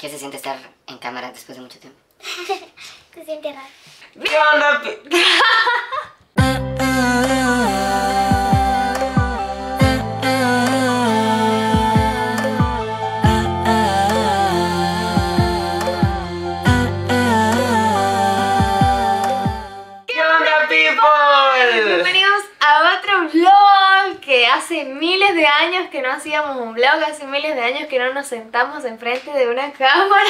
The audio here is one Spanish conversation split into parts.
¿Qué se siente estar en cámara después de mucho tiempo? Se siente raro. Bienvenidos a otro vlog que hace miles de años que no hacíamos un vlog, hace miles de años que no nos sentamos enfrente de una cámara.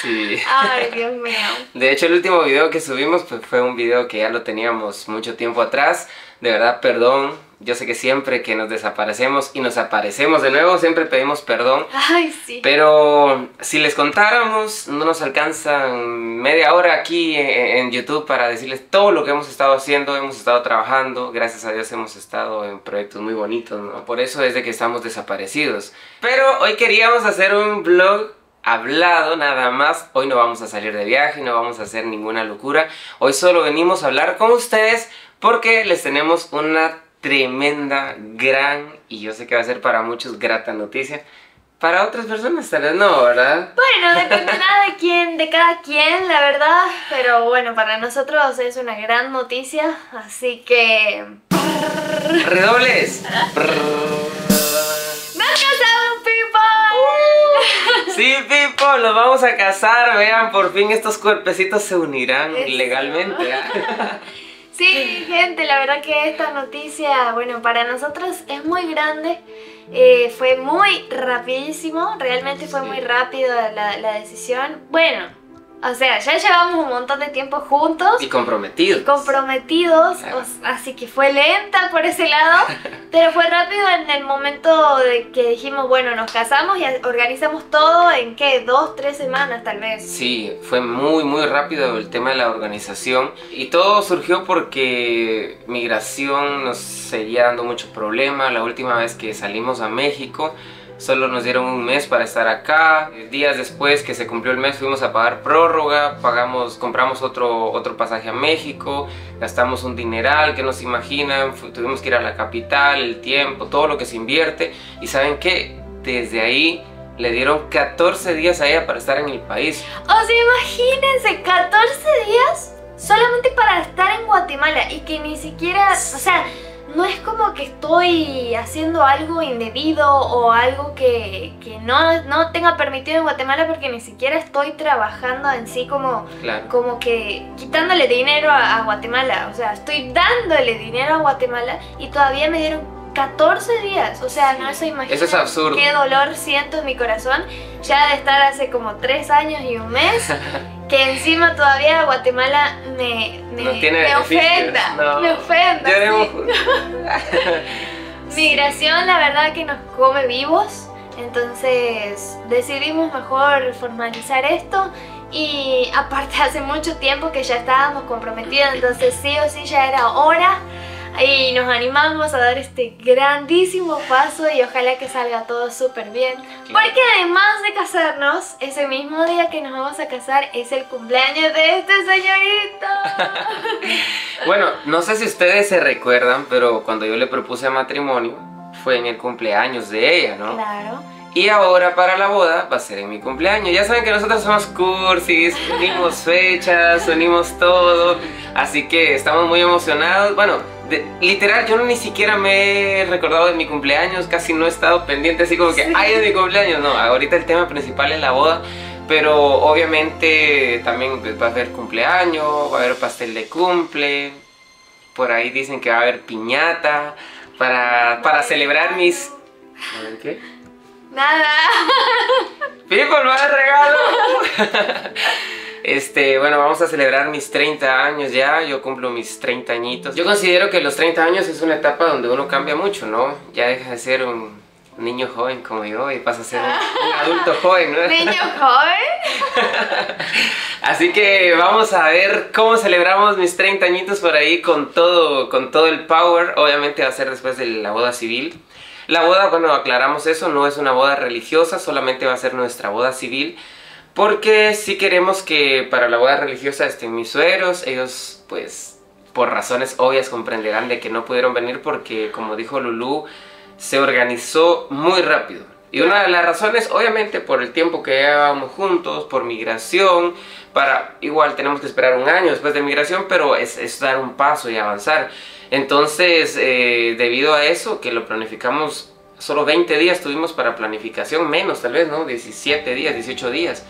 Sí. Ay, Dios mío. De hecho, el último video que subimos pues, fue un video que ya lo teníamos mucho tiempo atrás. De verdad, perdón. Yo sé que siempre que nos desaparecemos y nos aparecemos de nuevo, siempre pedimos perdón. Ay, sí. Pero si les contáramos, no nos alcanzan media hora aquí en, en YouTube para decirles todo lo que hemos estado haciendo, hemos estado trabajando, gracias a Dios hemos estado en proyectos muy bonitos, ¿no? Por eso es de que estamos desaparecidos. Pero hoy queríamos hacer un vlog hablado nada más, hoy no vamos a salir de viaje, no vamos a hacer ninguna locura, hoy solo venimos a hablar con ustedes porque les tenemos una tremenda, gran y yo sé que va a ser para muchos grata noticia. Para otras personas tal vez no, ¿verdad? Bueno, dependerá de quién, de cada quien, la verdad. Pero bueno, para nosotros es una gran noticia. Así que. Redobles. ¡Nos casamos, people! Sí, people, los vamos a casar. Vean, por fin estos cuerpecitos se unirán Eso. legalmente. ¿ah? Sí, gente, la verdad que esta noticia, bueno, para nosotros es muy grande. Eh, fue muy rapidísimo, realmente fue muy rápido la, la decisión. Bueno, o sea, ya llevamos un montón de tiempo juntos. Y comprometidos. y comprometidos, Claro. o así que fue lenta por ese lado, pero fue rápido en el momento de que dijimos, bueno, nos casamos y organizamos todo en qué, dos, tres semanas tal vez. Sí, fue muy muy rápido el tema de la organización y todo surgió porque migración nos seguía dando mucho problema. La última vez que salimos a México solo nos dieron un mes para estar acá. Días después que se cumplió el mes fuimos a pagar prórroga, pagamos, compramos otro, otro pasaje a México, gastamos un dineral que no se imaginan, tuvimos que ir a la capital, el tiempo, todo lo que se invierte y saben que desde ahí le dieron 14 días a ella para estar en el país. O sea, imagínense, 14 días solamente para estar en Guatemala y que ni siquiera, o sea, no es como que estoy haciendo algo indebido o algo que, que no, no tenga permitido en Guatemala porque ni siquiera estoy trabajando en sí como, Claro. como que quitándole dinero a, a Guatemala. O sea, estoy dándole dinero a Guatemala y todavía me dieron 14 días. O sea, no se imaginan Eso es absurdo. qué dolor siento en mi corazón ya de estar hace como 3 años y un mes. Que encima todavía Guatemala me, me, No tiene me ofenda. no. Me ofenda. Sí. Migración, la verdad que nos come vivos. Entonces decidimos mejor formalizar esto. Y aparte hace mucho tiempo que ya estábamos comprometidos, entonces sí o sí ya era hora. Y nos animamos a dar este grandísimo paso y ojalá que salga todo súper bien. Porque además de casarnos, ese mismo día que nos vamos a casar es el cumpleaños de este señorito. Bueno, no sé si ustedes se recuerdan, pero cuando yo le propuse matrimonio fue en el cumpleaños de ella, ¿no? Claro. Y ahora para la boda va a ser en mi cumpleaños. Ya saben que nosotros somos cursis, unimos fechas, unimos todo. Así que estamos muy emocionados. Bueno, de- literal, yo ni siquiera me he recordado de mi cumpleaños, casi no he estado pendiente así como que, Sí. ay, de mi cumpleaños. No, ahorita el tema principal es la boda. Pero obviamente también va a haber cumpleaños, va a haber pastel de cumple. Por ahí dicen que va a haber piñata para, para celebrar mis... A ver, ¿qué? Nada. People, más regalo. Este, bueno, vamos a celebrar mis 30 años ya, yo cumplo mis 30 añitos. Yo considero que los 30 años es una etapa donde uno cambia mucho, ¿no? Ya deja de ser un niño joven como yo y pasa a ser un, un adulto joven, ¿no? Niño joven. Así que vamos a ver cómo celebramos mis 30 añitos por ahí con todo, con todo el power. Obviamente va a ser después de la boda civil. La boda, bueno, aclaramos eso, no es una boda religiosa, solamente va a ser nuestra boda civil. Porque si queremos que para la boda religiosa estén mis sueros, ellos pues por razones obvias comprenderán de que no pudieron venir porque como dijo Lulu, se organizó muy rápido. Y una de las razones, obviamente, por el tiempo que llevábamos juntos, por migración, para, igual tenemos que esperar un año después de migración, pero es, es dar un paso y avanzar. Entonces, eh, debido a eso, que lo planificamos, solo 20 días tuvimos para planificación, menos tal vez, ¿no? 17 días, 18 días.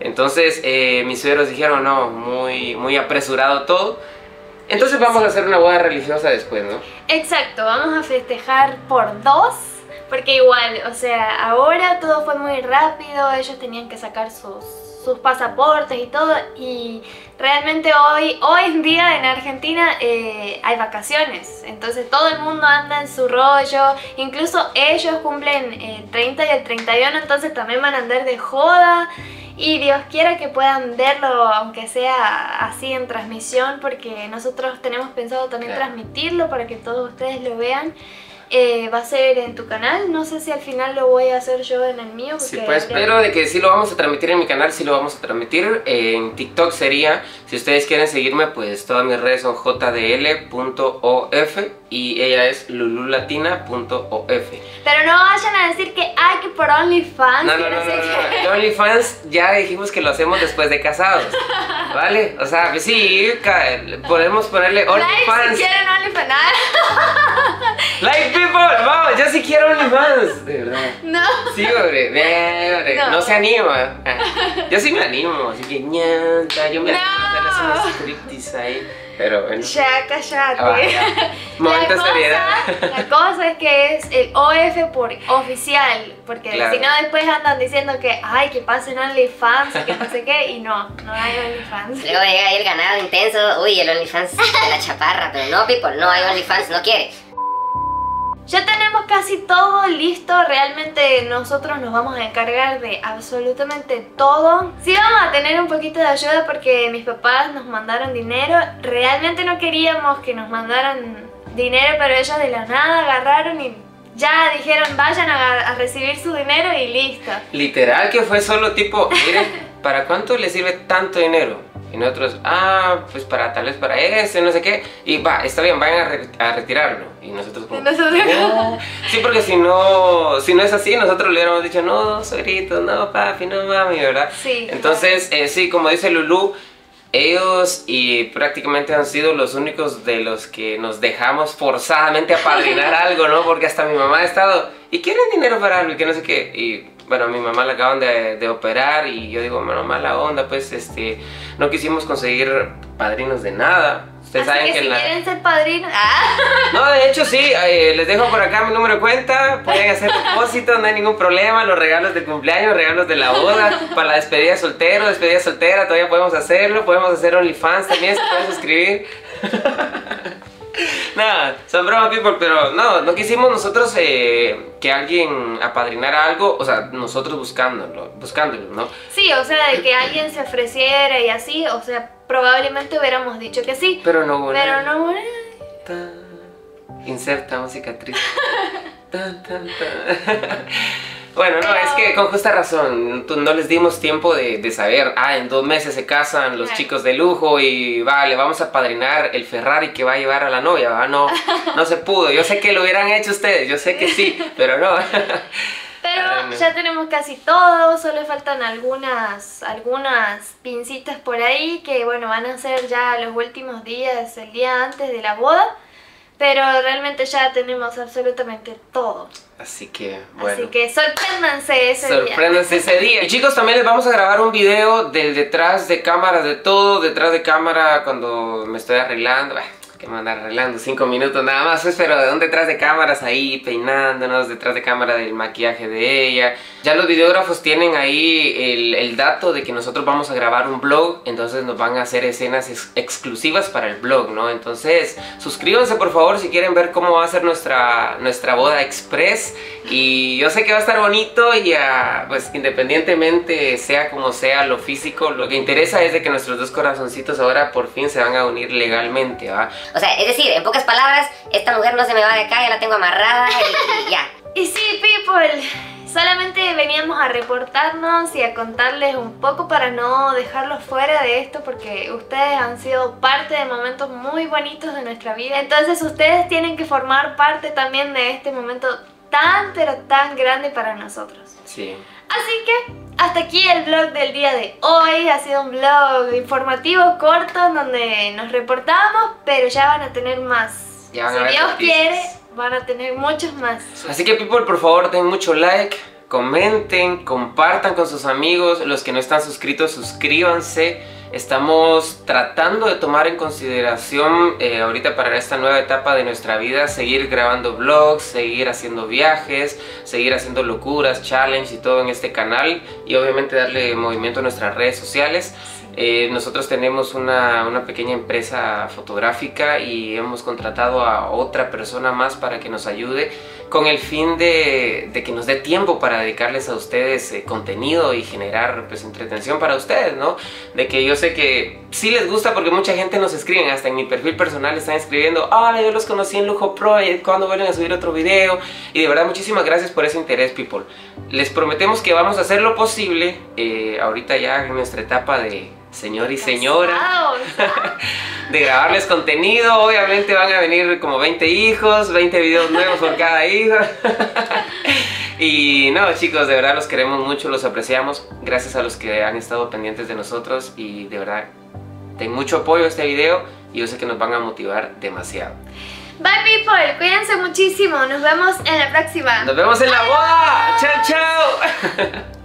Entonces, eh, mis suegros dijeron, no, muy, muy apresurado todo. Entonces vamos a hacer una boda religiosa después, ¿no? Exacto, vamos a festejar por dos. Porque igual, o sea, ahora todo fue muy rápido, ellos tenían que sacar sus, sus pasaportes y todo. Y realmente hoy, hoy en día en Argentina eh, hay vacaciones. Entonces todo el mundo anda en su rollo. Incluso ellos cumplen el 30 y el 31, entonces también van a andar de joda. Y Dios quiera que puedan verlo, aunque sea así en transmisión, porque nosotros tenemos pensado también Claro. transmitirlo para que todos ustedes lo vean. Eh, va a ser en tu canal, no sé si al final lo voy a hacer yo en el mío. Sí, pues espero de que sí lo vamos a transmitir en mi canal, sí lo vamos a transmitir. Eh, en TikTok sería, si ustedes quieren seguirme, pues todas mis redes son jdl.of y ella es lululatina.of. Pero no vayan a decir que hay que por OnlyFans. No, no, no. OnlyFans ya dijimos que lo hacemos después de casados. ¿Vale? O sea, pues sí, podemos ponerle Like si OnlyFans. quieren OnlyFans. Like people, vamos, yo sí quiero OnlyFans. De verdad. No. Sí, hombre, hombre, No. no. se anima. Ah, Yo sí me animo, así que ñanta, yo me No. animo a hacerles unos striptease ahí. Pero bueno. Ya, cállate. Ah, va, ya. Momento la, cosa, la cosa es que es el OF por oficial, porque Claro. si no después andan diciendo que ay que pasen OnlyFans y que no sé qué, y no, no hay OnlyFans. Luego llega ahí el ganado intenso. Uy, el OnlyFans de la chaparra. Pero no, people, no hay OnlyFans, no quiere. Ya tenemos casi todo listo, realmente nosotros nos vamos a encargar de absolutamente todo. Sí vamos a tener un poquito de ayuda porque mis papás nos mandaron dinero. Realmente no queríamos que nos mandaran dinero, pero ellos de la nada agarraron y ya dijeron vayan a, a recibir su dinero y listo. Literal que fue solo tipo, miren, ¿para cuánto le sirve tanto dinero? Y nosotros, ah, pues para tal vez para ese, no sé qué. Y va, está bien, vayan a, re- a retirarlo. Y nosotros como, nosotros "No". Sí, porque si no, si no es así, nosotros le hubiéramos dicho, no, suegrito, no, papi, no mami, ¿verdad? Sí, Entonces, eh, sí, como dice Lulu, ellos y prácticamente han sido los únicos de los que nos dejamos forzadamente a padrinar algo, ¿no? Porque hasta mi mamá ha estado, ¿y quieren dinero para algo? Y que no sé qué. Y bueno, a mi mamá la acaban de, de operar y yo digo, bueno, mala onda, pues este, no quisimos conseguir padrinos de nada. Ustedes Así saben que, que si la... quieren ser padrinos, ¡ah! No, de hecho sí, eh, les dejo por acá mi número de cuenta, pueden hacer depósitos, no hay ningún problema, los regalos de cumpleaños, regalos de la boda, para la despedida de soltero, despedida soltera, todavía podemos hacerlo, podemos hacer OnlyFans también, se pueden suscribir. Nada, son bromas people, pero no, no quisimos nosotros eh, que alguien apadrinara algo, o sea, nosotros buscándolo, buscándolo, ¿no? Sí, o sea, de que alguien se ofreciera y así, o sea, probablemente hubiéramos dicho que sí. Pero no hubo Pero nadie. no, Tan. Inserta música triste. Tan, tan, tan. Bueno, no, es que con justa razón, no les dimos tiempo de, de saber, ah, en dos meses se casan los chicos de lujo y vale, vamos a padrinar el Ferrari que va a llevar a la novia, ¿va? No, no se pudo, yo sé que lo hubieran hecho ustedes, yo sé que sí, pero no. Pero ya tenemos casi todo, solo faltan algunas, algunas pincitas por ahí que bueno, van a ser ya los últimos días, el día antes de la boda. Pero realmente ya tenemos absolutamente todo. Así que, bueno. Así que sorpréndanse ese día. Sorpréndanse ese día. Y chicos, también les vamos a grabar un video del detrás de cámara, de todo detrás de cámara cuando me estoy arreglando. Bah, que me andar arreglando cinco minutos nada más, pues, pero de un detrás de cámaras ahí peinándonos, detrás de cámara del maquillaje de ella. Ya los videógrafos tienen ahí el, el dato de que nosotros vamos a grabar un vlog, entonces nos van a hacer escenas ex- exclusivas para el vlog, ¿no? Entonces, suscríbanse por favor si quieren ver cómo va a ser nuestra, nuestra boda express. Y yo sé que va a estar bonito y ah, pues independientemente sea como sea lo físico, lo que interesa es de que nuestros dos corazoncitos ahora por fin se van a unir legalmente, ¿va? O sea, es decir, en pocas palabras, esta mujer no se me va de acá, ya la tengo amarrada y, y ya. Y sí, people, solamente veníamos a reportarnos y a contarles un poco para no dejarlos fuera de esto porque ustedes han sido parte de momentos muy bonitos de nuestra vida. Entonces ustedes tienen que formar parte también de este momento tan pero tan grande para nosotros. Sí. Así que hasta aquí el vlog del día de hoy. Ha sido un vlog informativo, corto, donde nos reportamos, pero ya van a tener más. Ya van a si haber Dios noticias. quiere, van a tener muchos más. Así que people, por favor, den mucho like, comenten, compartan con sus amigos, los que no están suscritos, suscríbanse. Estamos tratando de tomar en consideración eh, ahorita para esta nueva etapa de nuestra vida, seguir grabando vlogs, seguir haciendo viajes, seguir haciendo locuras, challenge y todo en este canal y obviamente darle movimiento a nuestras redes sociales. Eh, nosotros tenemos una, una pequeña empresa fotográfica y hemos contratado a otra persona más para que nos ayude con el fin de, de que nos dé tiempo para dedicarles a ustedes eh, contenido y generar pues entretención para ustedes, ¿no? De que yo sé que sí les gusta porque mucha gente nos escribe, hasta en mi perfil personal están escribiendo, hola, yo los conocí en Lujo Pro, ¿y ¿cuándo vuelven a subir otro video? Y de verdad muchísimas gracias por ese interés, people. Les prometemos que vamos a hacer lo posible, eh, ahorita ya en nuestra etapa de señor y señora de grabarles contenido. Obviamente van a venir como 20 hijos, 20 videos nuevos por cada hijo. y no, chicos, de verdad los queremos mucho, los apreciamos. Gracias a los que han estado pendientes de nosotros y de verdad, den mucho apoyo a este video y yo sé que nos van a motivar demasiado. Bye people, cuídense muchísimo. Nos vemos en la próxima. Nos vemos en la boda. Chao, chao.